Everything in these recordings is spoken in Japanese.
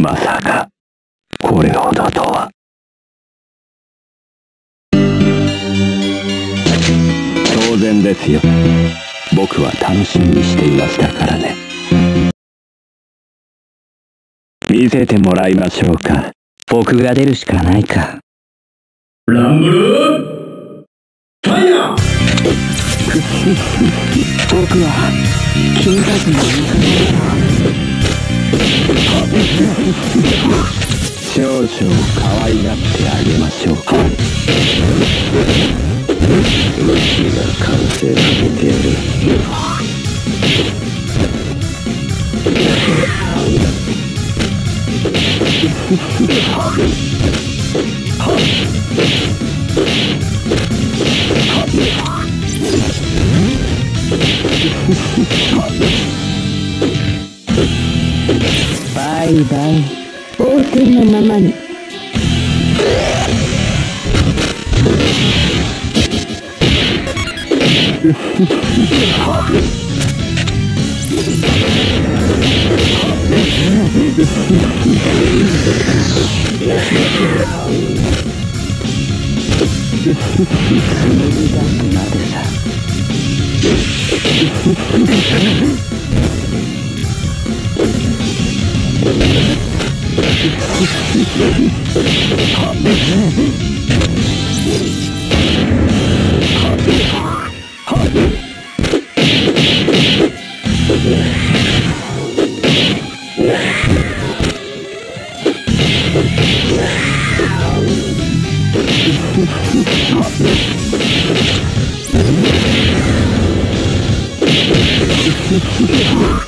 まさか、これほどとは。当然ですよ。僕は楽しみにしていましたからね。見せてもらいましょうか。僕が出るしかないか。ランブルファイヤー 僕は君たちの少々可愛がってあげましょうか虫が完成させてやバイバイ仰天のままにせてくれるユーウ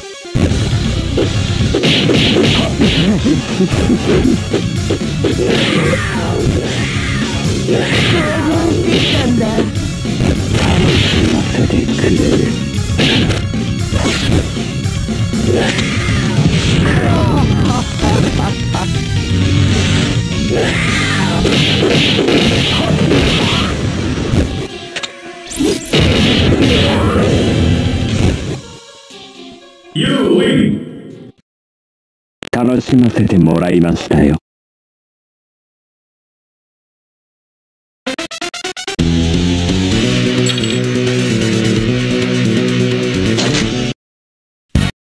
ィン楽しませてもらいましたよ。